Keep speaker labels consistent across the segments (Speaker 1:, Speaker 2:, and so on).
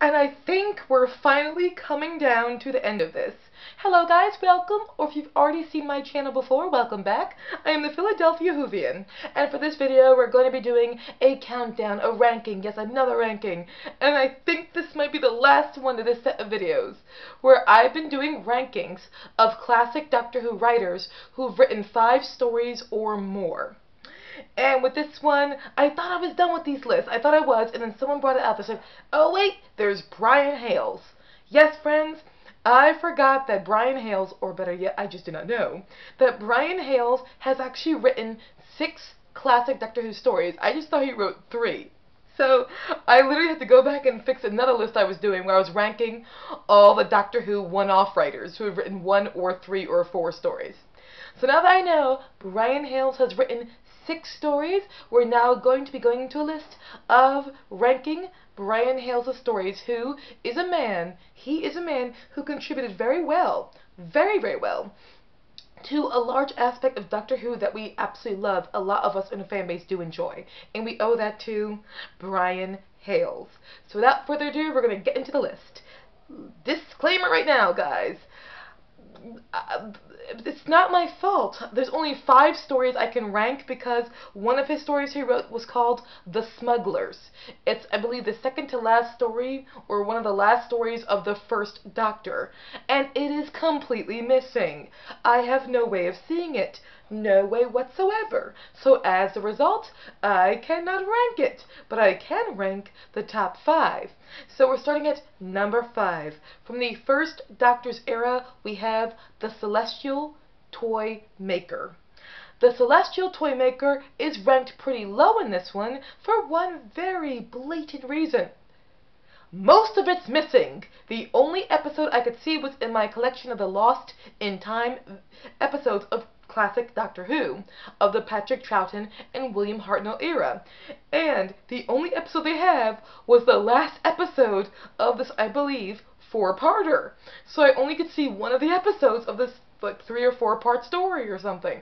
Speaker 1: And I think we're finally coming down to the end of this. Hello guys, welcome, or if you've already seen my channel before, welcome back. I am the Philadelphia Whovian, and for this video we're going to be doing a countdown, a ranking, yes another ranking, and I think this might be the last one of this set of videos, where I've been doing rankings of classic Doctor Who writers who've written five stories or more. And with this one, I thought I was done with these lists. I thought I was, and then someone brought it up. They said, oh wait, there's Brian Hayles. Yes, friends, I forgot that Brian Hayles, or better yet, I just did not know, that Brian Hayles has actually written six classic Doctor Who stories. I just thought he wrote three. So I literally had to go back and fix another list I was doing where I was ranking all the Doctor Who one-off writers who have written one or three or four stories. So now that I know Brian Hayles has written six stories, we're now going to be going to a list of ranking Brian Hayles' stories, who is a man, he is a man who contributed very well, very, very well, to a large aspect of Doctor Who that we absolutely love, a lot of us in the fan base do enjoy. And we owe that to Brian Hayles. So without further ado, we're going to get into the list. Disclaimer right now, guys. Uh, it's not my fault. There's only five stories I can rank because one of his stories he wrote was called The Smugglers. It's, I believe, the second to last story or one of the last stories of the first Doctor. And it is completely missing. I have no way of seeing it. No way whatsoever. So as a result, I cannot rank it. But I can rank the top five. So we're starting at number five. From the first Doctor's era, we have The Celestial Toy Maker. The Celestial Toy Maker is ranked pretty low in this one for one very blatant reason. Most of it's missing. The only episode I could see was in my collection of the Lost in Time episodes of classic Doctor Who of the Patrick Troughton and William Hartnell era. And the only episode they have was the last episode of this, I believe, four-parter. So I only could see one of the episodes of this like three or four part story or something.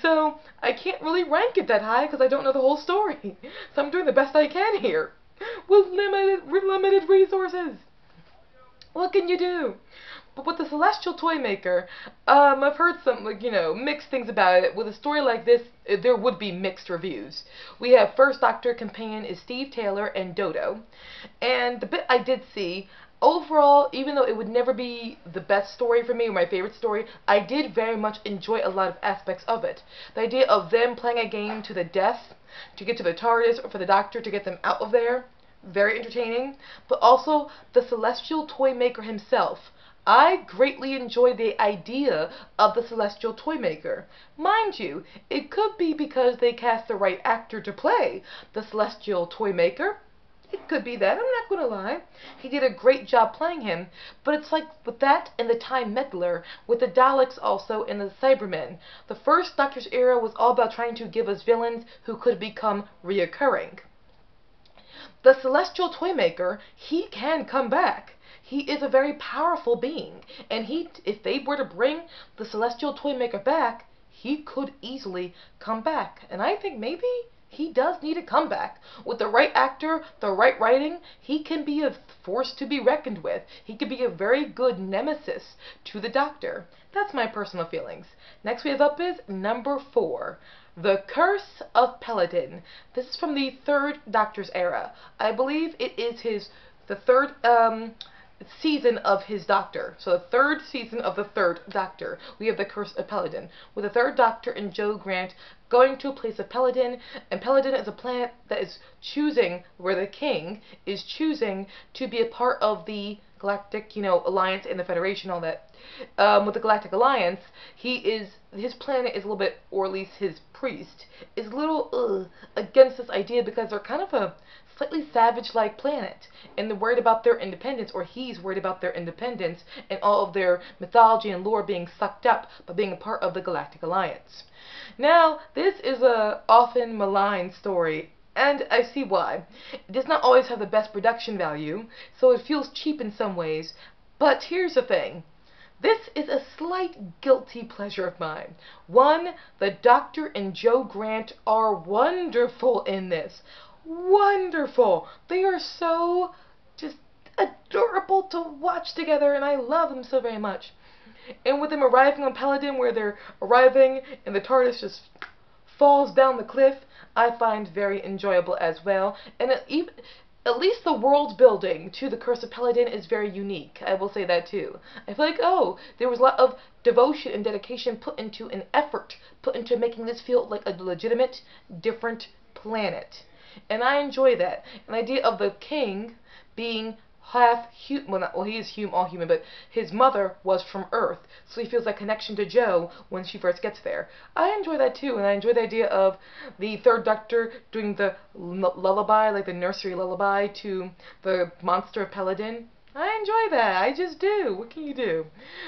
Speaker 1: So I can't really rank it that high because I don't know the whole story. So I'm doing the best I can here with limited limited resources. What can you do? But with the Celestial Toy Maker, um, I've heard some, like, you know, mixed things about it. With a story like this, there would be mixed reviews. We have First Doctor companion is Steve Taylor and Dodo. And the bit I did see, overall, even though it would never be the best story for me or my favorite story, I did very much enjoy a lot of aspects of it. The idea of them playing a game to the death, to get to the TARDIS, or for the Doctor to get them out of there, very entertaining. But also, the Celestial Toy Maker himself I greatly enjoy the idea of the Celestial Toymaker. Mind you, it could be because they cast the right actor to play the Celestial Toymaker. It could be that, I'm not going to lie. He did a great job playing him, but it's like with that and the Time Meddler, with the Daleks also and the Cybermen. The first Doctor's era was all about trying to give us villains who could become reoccurring. The Celestial Toymaker, he can come back. He is a very powerful being, and he, if they were to bring the Celestial Toymaker back, he could easily come back. And I think maybe he does need a comeback. With the right actor, the right writing, he can be a force to be reckoned with. He could be a very good nemesis to the Doctor. That's my personal feelings. Next we have up is number four. The Curse of Peladon. This is from the third Doctor's era. I believe it is his the third um season of his Doctor. So the third season of the third Doctor. We have the Curse of Peladon. With the third Doctor and Jo Grant going to a place of Peladon, and Peladon is a planet that is choosing, where the king is choosing to be a part of the Galactic, you know, Alliance and the Federation, all that. Um, with the Galactic Alliance, he is, his planet is a little bit, or at least his priest, is a little, uh, against this idea because they're kind of a slightly savage-like planet, and they're worried about their independence, or he's worried about their independence, and all of their mythology and lore being sucked up by being a part of the Galactic Alliance. Now, this is a often maligned story, and I see why. It does not always have the best production value, so it feels cheap in some ways, but here's the thing. This is a slight guilty pleasure of mine. One, the Doctor and Jo Grant are wonderful in this wonderful. They are so just adorable to watch together, and I love them so very much. And with them arriving on Peladon, where they're arriving and the TARDIS just falls down the cliff, I find very enjoyable as well. And even at least the world building to the Curse of Peladon is very unique. I will say that too. I feel like, oh, there was a lot of devotion and dedication put into an effort put into making this feel like a legitimate, different planet. And I enjoy that. An idea of the king being half human, well, not, well, he is human, all human, but his mother was from Earth, so he feels that connection to Jo when she first gets there. I enjoy that too, and I enjoy the idea of the Third Doctor doing the lullaby, like the nursery lullaby to the monster of Peladon. I enjoy that. I just do. What can you do?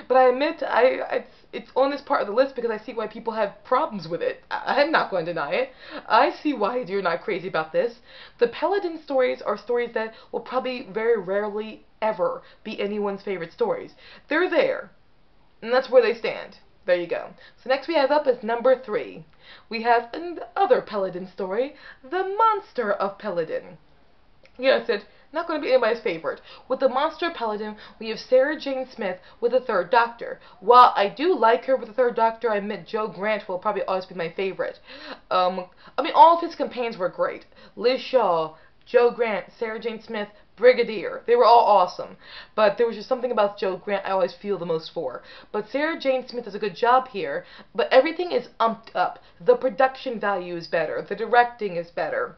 Speaker 1: But I admit, I it's it's on this part of the list because I see why people have problems with it. I, I'm not going to deny it. I see why you're not crazy about this. The Peladon stories are stories that will probably very rarely ever be anyone's favorite stories. They're there, and that's where they stand. There you go. So next we have up is number three. We have another Peladon story, The Monster of Peladon. Yes, it not going to be anybody's favorite. With the Monster Peladon, we have Sarah Jane Smith with the Third Doctor. While I do like her with the Third Doctor, I admit Jo Grant will probably always be my favorite. Um, I mean, all of his companions were great. Liz Shaw, Jo Grant, Sarah Jane Smith, Brigadier. They were all awesome. But there was just something about Jo Grant I always feel the most for. But Sarah Jane Smith does a good job here. But everything is umped up. The production value is better. The directing is better.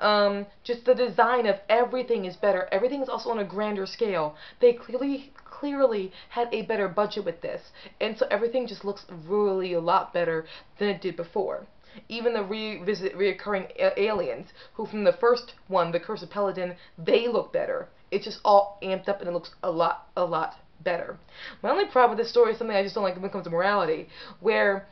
Speaker 1: Um, just the design of everything is better. Everything is also on a grander scale. They clearly clearly had a better budget with this. And so everything just looks really a lot better than it did before even the revisit reoccurring aliens, who from the first one, The Curse of Peladon, they look better. It's just all amped up and it looks a lot, a lot better. My only problem with this story is something I just don't like when it comes to morality, where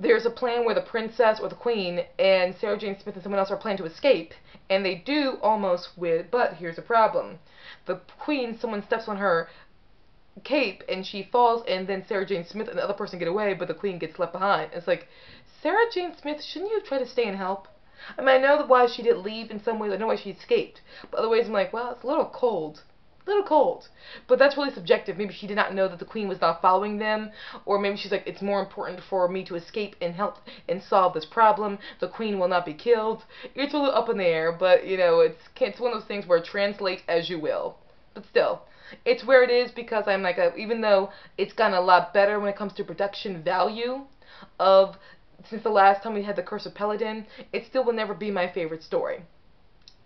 Speaker 1: there's a plan where the princess or the queen and Sarah Jane Smith and someone else are planning to escape, and they do almost with, but here's a problem. The queen, someone steps on her cape and she falls and then Sarah Jane Smith and the other person get away but the queen gets left behind. It's like Sarah Jane Smith, shouldn't you try to stay and help? I mean, I know why she didn't leave in some ways. I know why she escaped. But other ways, I'm like, well, it's a little cold. A little cold. But that's really subjective. Maybe she did not know that the queen was not following them. Or maybe she's like, it's more important for me to escape and help and solve this problem. The queen will not be killed. It's a little up in the air. But, you know, it's, it's one of those things where translate as you will. But still, it's where it is because I'm like, a, even though it's gotten a lot better when it comes to production value of since the last time we had the Curse of Peladon, it still will never be my favorite story.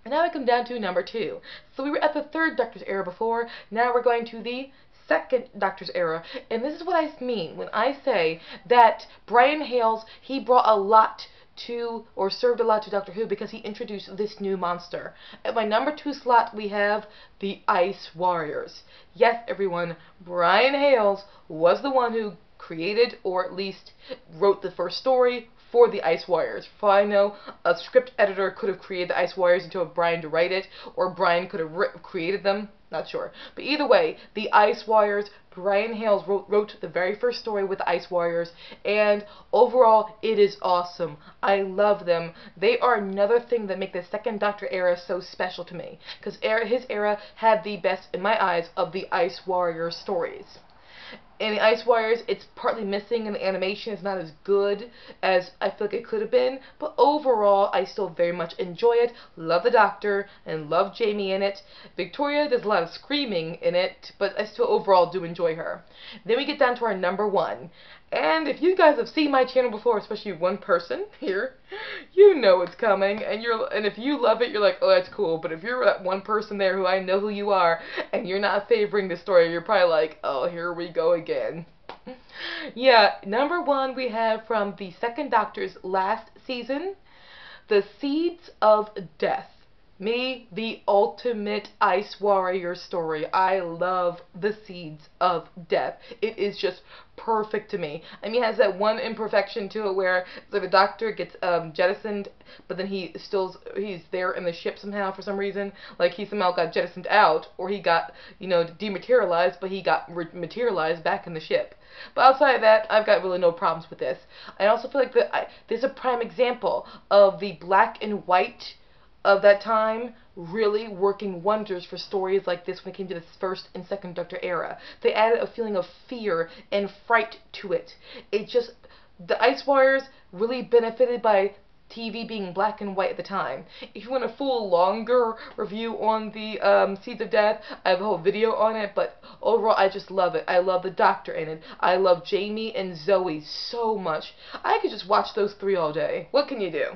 Speaker 1: And now we come down to number two. So we were at the third Doctor's era before, now we're going to the second Doctor's era. And this is what I mean when I say that Brian Hayles, he brought a lot to, or served a lot to Doctor Who because he introduced this new monster. At my number two slot, we have the Ice Warriors. Yes, everyone, Brian Hayles was the one who created or at least wrote the first story for the Ice Warriors. For I know, a script editor could have created the Ice Warriors until Brian to write it, or Brian could have created them. Not sure. But either way, the Ice Warriors, Brian Hayles wrote, wrote the very first story with Ice Warriors, and overall, it is awesome. I love them. They are another thing that make the Second Doctor era so special to me, because his era had the best, in my eyes, of the Ice Warrior stories in the Ice Warriors, it's partly missing and the animation is not as good as I feel like it could have been, but overall, I still very much enjoy it, love the Doctor, and love Jamie in it. Victoria, there's a lot of screaming in it, but I still overall do enjoy her. Then we get down to our number one, and if you guys have seen my channel before, especially one person here, you know it's coming. And you're and if you love it, you're like, oh, that's cool. But if you're that one person there who I know who you are, and you're not favoring the story, you're probably like, oh, here we go again. Yeah, number one we have from the Second Doctor's last season, The Seeds of Death me the ultimate ice warrior story. I love the seeds of death. It is just perfect to me. I mean, it has that one imperfection to it where like the doctor gets um, jettisoned, but then he still he's there in the ship somehow for some reason. Like he somehow got jettisoned out, or he got you know dematerialized, but he got materialized back in the ship. But outside of that, I've got really no problems with this. I also feel like that I, there's a prime example of the black and white of that time really working wonders for stories like this when it came to the first and second Doctor era. They added a feeling of fear and fright to it. It just the Ice Warriors really benefited by TV being black and white at the time. If you want a full longer review on the um, Seeds of Death, I have a whole video on it, but overall I just love it. I love the Doctor in it. I love Jamie and Zoe so much. I could just watch those three all day. What can you do?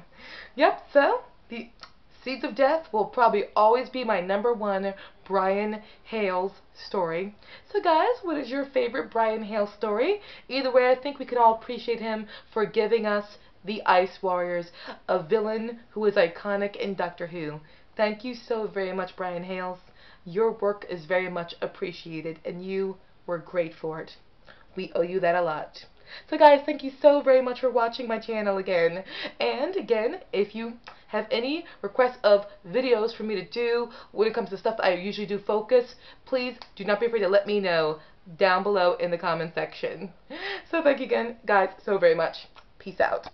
Speaker 1: Yep, so the Seeds of Death will probably always be my number one Brian Hayles story. So guys, what is your favorite Brian Hayles story? Either way, I think we can all appreciate him for giving us the Ice Warriors, a villain who is iconic in Doctor Who. Thank you so very much, Brian Hayles. Your work is very much appreciated, and you were great for it. We owe you that a lot. So guys, thank you so very much for watching my channel again. And again, if you have any requests of videos for me to do when it comes to stuff I usually do focus, please do not be afraid to let me know down below in the comment section. So thank you again, guys, so very much. Peace out.